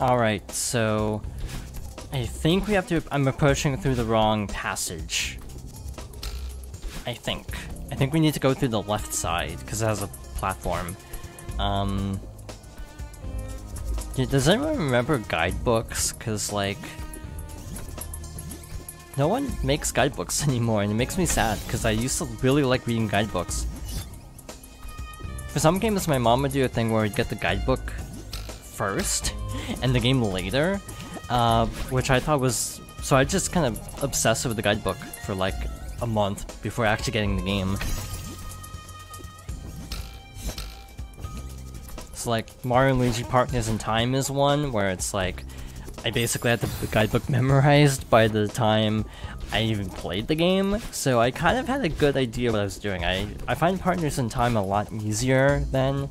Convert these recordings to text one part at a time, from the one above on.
Alright, so... I think we have to... I'm approaching through the wrong passage. I think. I think we need to go through the left side, because it has a platform. Um... Does anyone remember guidebooks? Because, like... No one makes guidebooks anymore, and it makes me sad, because I used to really like reading guidebooks. For some games, my mom would do a thing where we'd get the guidebook first, and the game later, uh, which I thought was... So I just kind of obsessed with the guidebook for like a month before actually getting the game. So like Mario Luigi Partners in Time is one where it's like I basically had the guidebook memorized by the time I even played the game, so I kind of had a good idea what I was doing. I, I find Partners in Time a lot easier than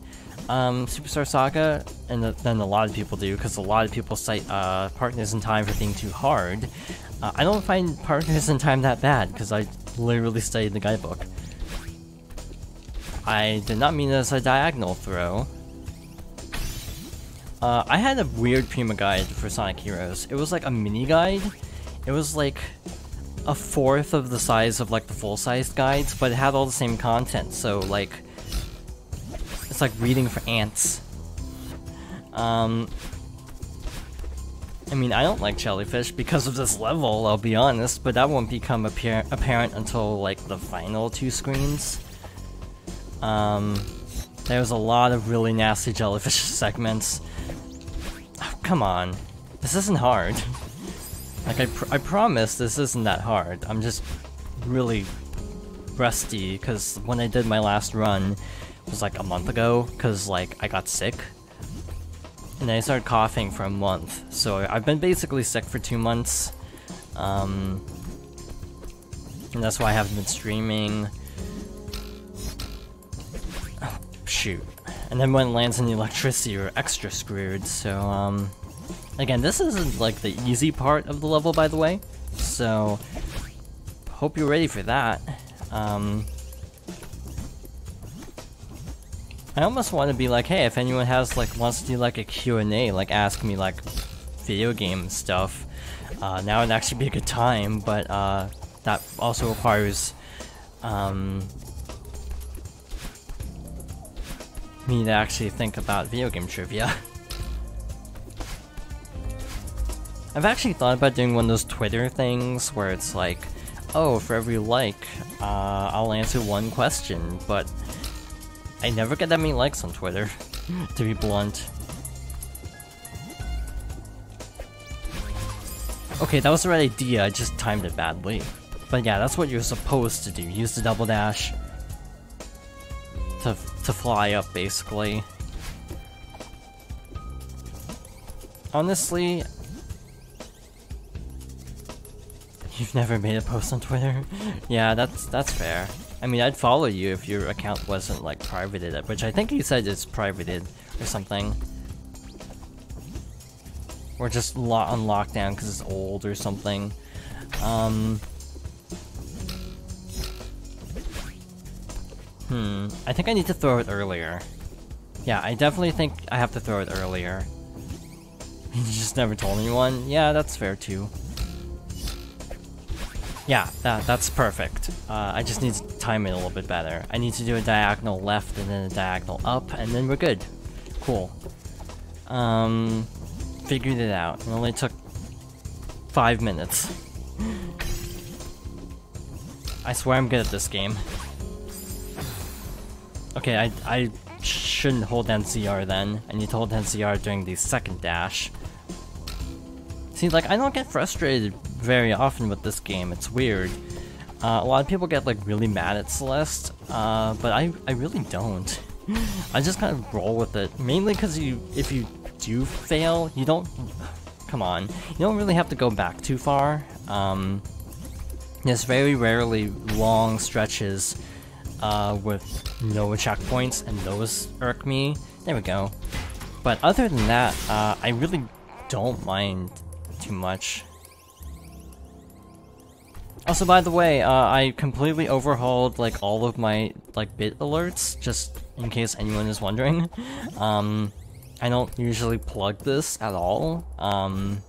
um, Superstar Saga and than a lot of people do, because a lot of people cite uh, Partners in Time for being too hard. Uh, I don't find Partners in Time that bad, because I literally studied the guidebook. I did not mean it as a diagonal throw. Uh, I had a weird Prima guide for Sonic Heroes. It was like a mini guide. It was like a fourth of the size of like the full-sized guides, but it had all the same content, so like it's like reading for ants. Um, I mean, I don't like jellyfish because of this level, I'll be honest, but that won't become appear apparent until, like, the final two screens. Um, there's a lot of really nasty jellyfish segments. Oh, come on. This isn't hard. like, I, pr I promise this isn't that hard. I'm just really rusty, because when I did my last run, was like a month ago because like I got sick. And then I started coughing for a month. So I've been basically sick for two months. Um, and that's why I haven't been streaming. Shoot. And then when it lands in the electricity you're extra screwed. So um, again this isn't like the easy part of the level by the way. So hope you're ready for that. Um, I almost want to be like, hey, if anyone has like wants to do like a Q&A, like ask me like video game stuff, uh, now would actually be a good time, but uh, that also requires um, me to actually think about video game trivia. I've actually thought about doing one of those Twitter things where it's like, oh, for every like, uh, I'll answer one question, but I never get that many likes on Twitter, to be blunt. Okay, that was the right idea, I just timed it badly. But yeah, that's what you're supposed to do. Use the double dash to, to fly up, basically. Honestly, you've never made a post on Twitter? yeah, that's that's fair. I mean, I'd follow you if your account wasn't, like, privated, which I think you said it's privated or something. Or just lo on lockdown because it's old or something. Um... Hmm, I think I need to throw it earlier. Yeah, I definitely think I have to throw it earlier. You just never told anyone? Yeah, that's fair too. Yeah, that, that's perfect. Uh, I just need to time it a little bit better. I need to do a diagonal left and then a diagonal up, and then we're good. Cool. Um, figured it out. It only took five minutes. I swear I'm good at this game. Okay, I, I shouldn't hold down ZR then. I need to hold down ZR during the second dash. See, like, I don't get frustrated very often with this game. It's weird. Uh, a lot of people get like really mad at Celeste, uh, but I, I really don't. I just kind of roll with it, mainly because you, if you do fail, you don't, come on, you don't really have to go back too far. Um, there's very rarely long stretches uh, with no checkpoints, and those irk me. There we go. But other than that, uh, I really don't mind too much. Also, by the way, uh, I completely overhauled like all of my like bit alerts, just in case anyone is wondering. Um, I don't usually plug this at all. Um,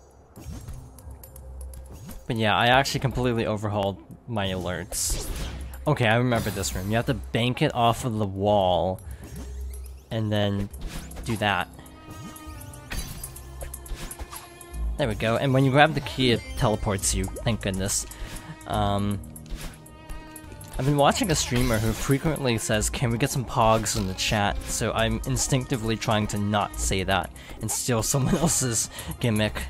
but yeah, I actually completely overhauled my alerts. Okay, I remember this room. You have to bank it off of the wall and then do that. There we go. And when you grab the key, it teleports you. Thank goodness. Um, I've been watching a streamer who frequently says, can we get some pogs in the chat? So I'm instinctively trying to not say that and steal someone else's gimmick.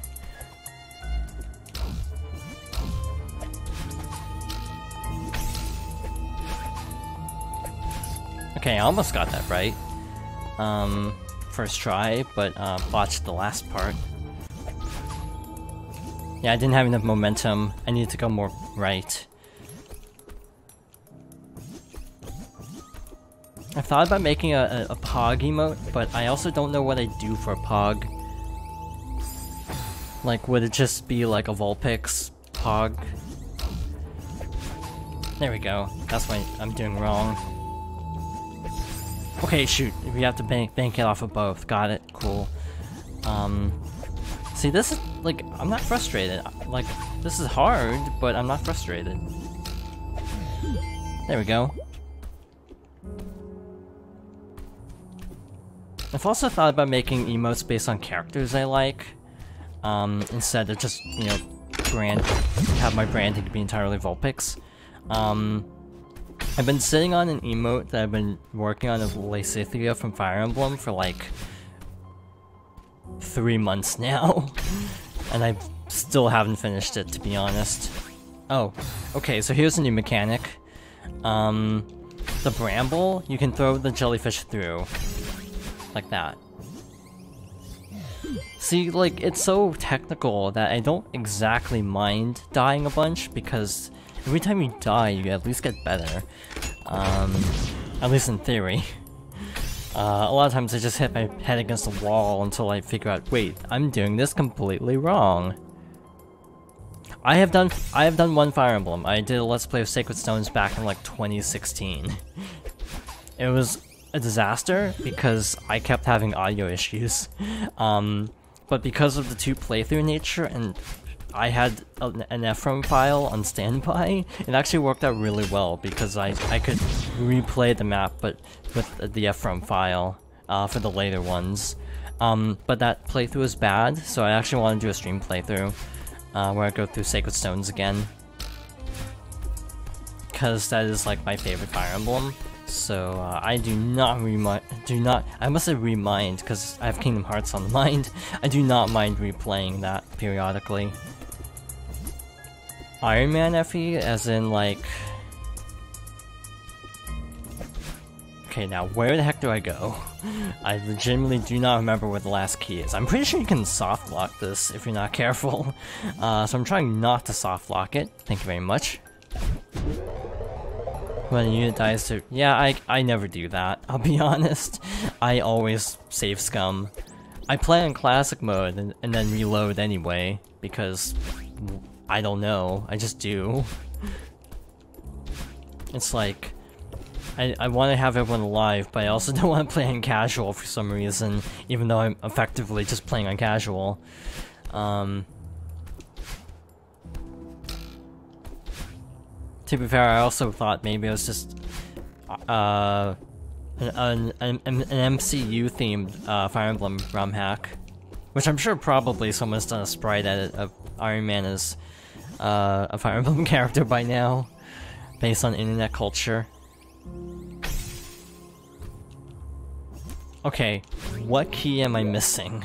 Okay, I almost got that right. Um, first try, but uh, botched the last part. Yeah, I didn't have enough momentum. I need to go more right. I thought about making a, a, a, Pog emote, but I also don't know what I do for a Pog. Like, would it just be like a Vulpix Pog? There we go. That's what I'm doing wrong. Okay, shoot. We have to bank, bank it off of both. Got it. Cool. Um, see, this is, like, I'm not frustrated. Like, this is hard, but I'm not frustrated. There we go. I've also thought about making emotes based on characters I like, um, instead of just, you know, brand, have my branding be entirely Vulpix. Um, I've been sitting on an emote that I've been working on of Lysithea from Fire Emblem for like three months now, and I still haven't finished it to be honest. Oh, okay, so here's a new mechanic. Um, the bramble, you can throw the jellyfish through, like that. See, like, it's so technical that I don't exactly mind dying a bunch because Every time you die, you at least get better. Um, at least in theory. Uh, a lot of times I just hit my head against the wall until I figure out, wait, I'm doing this completely wrong. I have done I have done one Fire Emblem. I did a Let's Play of Sacred Stones back in like 2016. it was a disaster because I kept having audio issues. Um, but because of the two playthrough nature and I had an Ephraim file on standby. It actually worked out really well because I, I could replay the map but with the Ephraim file uh, for the later ones. Um, but that playthrough was bad, so I actually want to do a stream playthrough uh, where I go through Sacred Stones again. Because that is like my favorite Fire Emblem. So uh, I do not remind, do not, I must say remind because I have Kingdom Hearts on the mind. I do not mind replaying that periodically. Iron Man FE, as in like... Okay, now where the heck do I go? I legitimately do not remember where the last key is. I'm pretty sure you can soft lock this if you're not careful. Uh, so I'm trying not to soft lock it. Thank you very much. When a unit dies to- yeah, I, I never do that, I'll be honest. I always save scum. I play on classic mode and, and then reload anyway, because I don't know. I just do. It's like... I, I want to have everyone alive, but I also don't want to play on casual for some reason, even though I'm effectively just playing on casual. Um, to be fair, I also thought maybe it was just uh, an, an, an, an MCU-themed uh, Fire Emblem ROM hack. Which I'm sure probably someone's done a sprite edit of Iron Man as uh, a Fire Emblem character by now, based on internet culture. Okay, what key am I missing?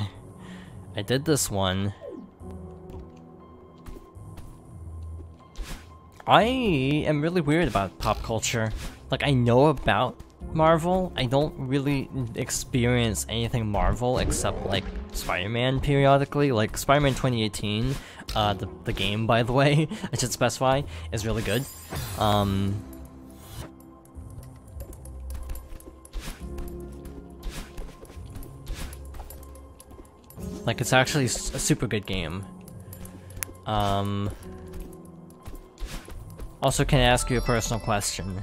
I did this one. I am really weird about pop culture. Like, I know about Marvel. I don't really experience anything Marvel except, like, Spider-Man periodically. Like, Spider-Man 2018 uh, the, the game, by the way, I should specify, is really good. Um, like, it's actually a super good game. Um, also, can I ask you a personal question?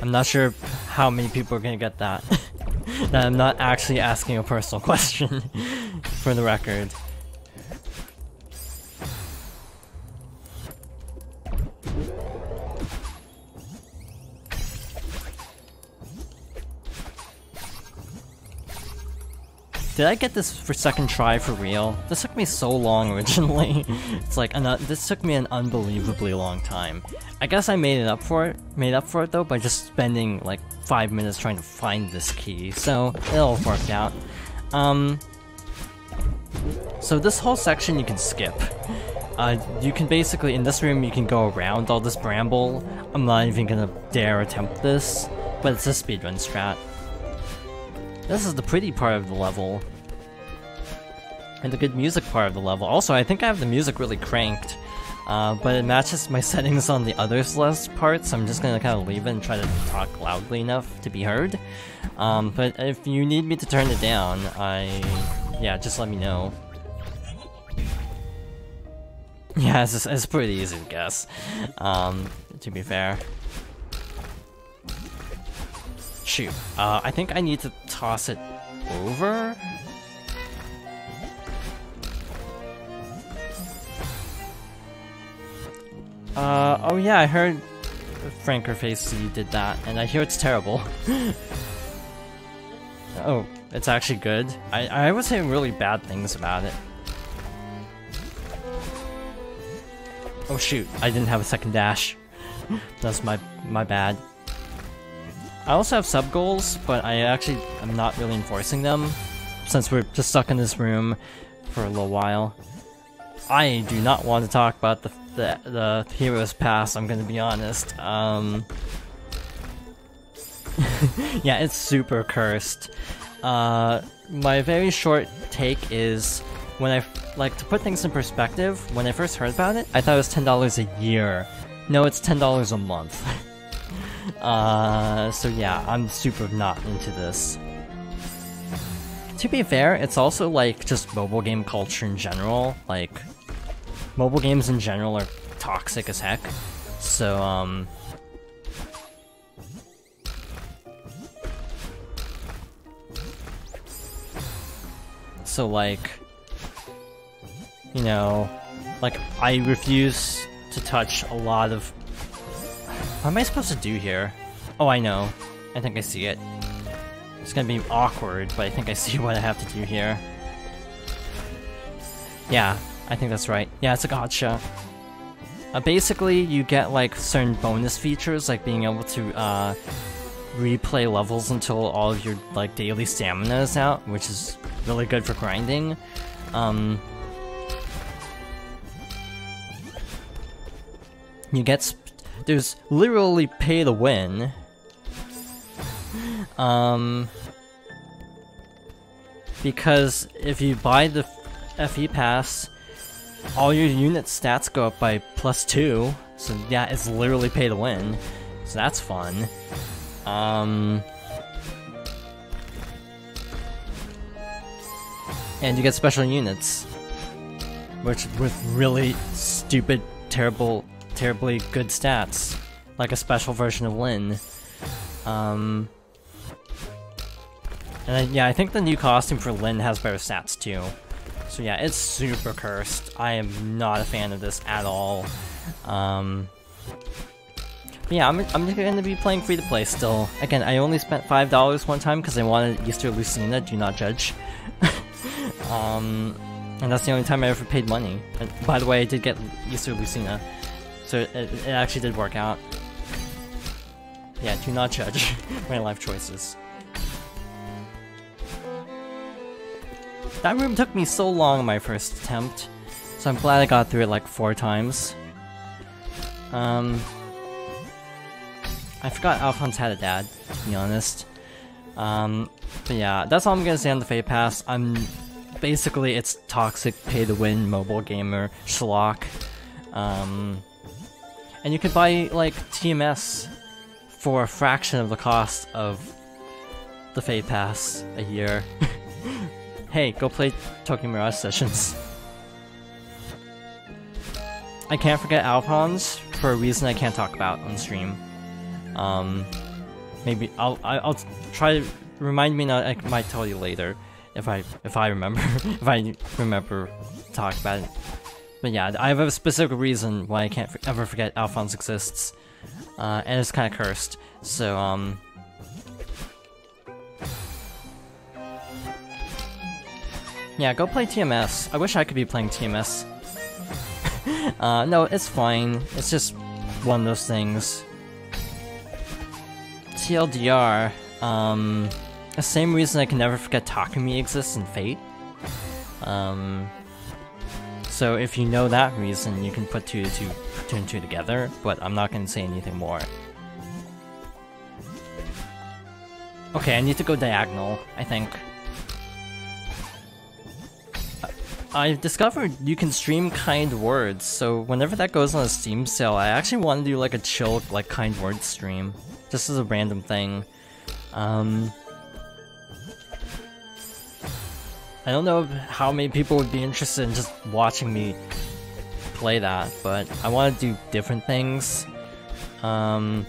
I'm not sure how many people are gonna get that. that I'm not actually asking a personal question, for the record. Did I get this for second try for real? This took me so long originally. it's like, this took me an unbelievably long time. I guess I made it up for it, made up for it though by just spending like five minutes trying to find this key, so it all worked out. Um, so this whole section you can skip. Uh, you can basically, in this room, you can go around all this bramble. I'm not even gonna dare attempt this, but it's a speedrun strat. This is the pretty part of the level. And the good music part of the level. Also, I think I have the music really cranked. Uh, but it matches my settings on the other Celeste parts, so I'm just gonna kind of leave it and try to talk loudly enough to be heard. Um, but if you need me to turn it down, I... yeah, just let me know. Yeah, it's, it's pretty easy to guess, um, to be fair. Shoot. Uh, I think I need to toss it over? Uh, oh yeah, I heard Frankerface did that, and I hear it's terrible. oh, it's actually good? I, I was hearing really bad things about it. Oh shoot, I didn't have a second dash. That's my my bad. I also have sub goals, but I actually am not really enforcing them since we're just stuck in this room for a little while. I do not want to talk about the the, the Heroes pass. I'm gonna be honest. Um, yeah, it's super cursed. Uh, my very short take is when I like to put things in perspective. When I first heard about it, I thought it was ten dollars a year. No, it's ten dollars a month. Uh, so yeah, I'm super not into this. To be fair, it's also like just mobile game culture in general. Like, mobile games in general are toxic as heck. So, um... So like, you know, like I refuse to touch a lot of what am I supposed to do here? Oh, I know. I think I see it. It's gonna be awkward, but I think I see what I have to do here. Yeah, I think that's right. Yeah, it's a gotcha. Uh, basically, you get like certain bonus features, like being able to uh, replay levels until all of your like daily stamina is out, which is really good for grinding. Um, you get there's literally pay to win. Um, because if you buy the FE pass, all your unit stats go up by plus two. So yeah, it's literally pay to win. So that's fun. Um, and you get special units, which with really stupid, terrible terribly good stats, like a special version of Lyn. Um, and yeah, I think the new costume for Lyn has better stats too. So yeah, it's super cursed. I am not a fan of this at all. Um, yeah, I'm, I'm gonna be playing free to play still. Again, I only spent $5 one time because I wanted Easter Lucina, do not judge. um, and that's the only time I ever paid money. And by the way, I did get Easter Lucina. So it, it actually did work out. Yeah, do not judge my life choices. That room took me so long my first attempt, so I'm glad I got through it like four times. Um, I forgot Alphonse had a dad, to be honest. Um, but yeah, that's all I'm gonna say on the Feh Pass. I'm basically it's toxic pay-to-win mobile gamer schlock. Um, and you can buy, like, TMS for a fraction of the cost of the Feh Pass a year. hey, go play Tokyo Mirage Sessions. I can't forget Alphonse for a reason I can't talk about on stream. Um, maybe I'll I'll try to remind me. Now I might tell you later if I if I remember if I remember talk about it. But yeah, I have a specific reason why I can't ever forget Alphonse exists, uh, and it's kind of cursed. So um. Yeah, go play TMS. I wish I could be playing TMS. uh, no, it's fine. It's just one of those things. TLDR, um, the same reason I can never forget Takumi exists in Fate. Um, so if you know that reason, you can put two and two together, but I'm not going to say anything more. Okay, I need to go diagonal, I think. I've discovered you can stream kind words, so whenever that goes on a Steam sale, I actually want to do like a chill, like kind words stream, just as a random thing. Um, I don't know how many people would be interested in just watching me play that, but I want to do different things. Um,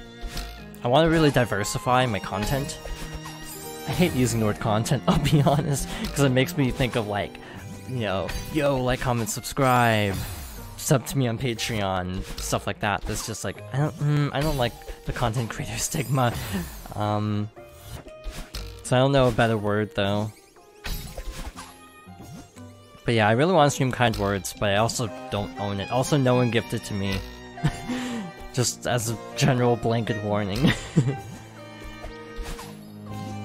I want to really diversify my content. I hate using the word content, I'll be honest, because it makes me think of like you know, yo, like, comment, subscribe, sub to me on Patreon, stuff like that. That's just like, I don't, mm, I don't like the content creator stigma. Um, so I don't know a better word though. But yeah, I really want to stream kind words, but I also don't own it. Also, no one gifted to me. just as a general blanket warning.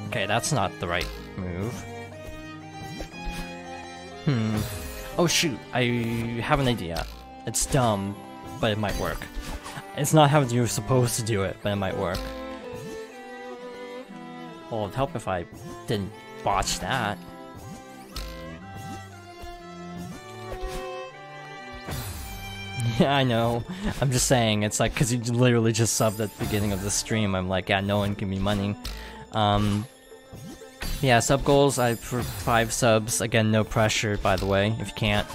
okay, that's not the right move. Hmm. Oh shoot, I have an idea. It's dumb, but it might work. It's not how you're supposed to do it, but it might work. Well, it'd help if I didn't botch that. Yeah, I know. I'm just saying, it's like, because you literally just subbed at the beginning of the stream, I'm like, yeah, no one can be money. Um, yeah, sub goals, I for five subs. Again, no pressure, by the way, if you can't.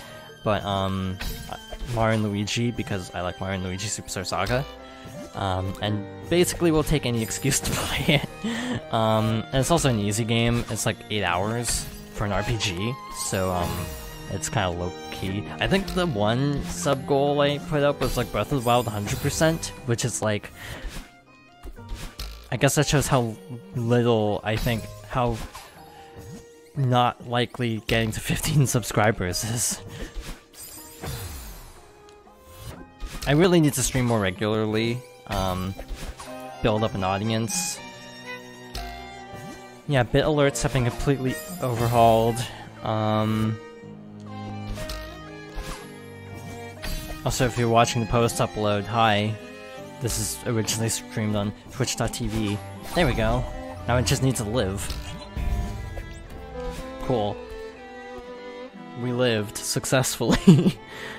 But, um, Mario Luigi, because I like Mario Luigi Superstar Saga. Um, and basically we'll take any excuse to play it. Um, and it's also an easy game. It's like 8 hours for an RPG, so, um, it's kind of I think the one sub goal I put up was like Breath of the Wild 100%, which is like... I guess that shows how little I think how not likely getting to 15 subscribers is. I really need to stream more regularly, um, build up an audience. Yeah, bit alerts have been completely overhauled. Um, also, if you're watching the post upload, hi. This is originally streamed on twitch.tv. There we go. Now it just needs to live. Cool. We lived successfully.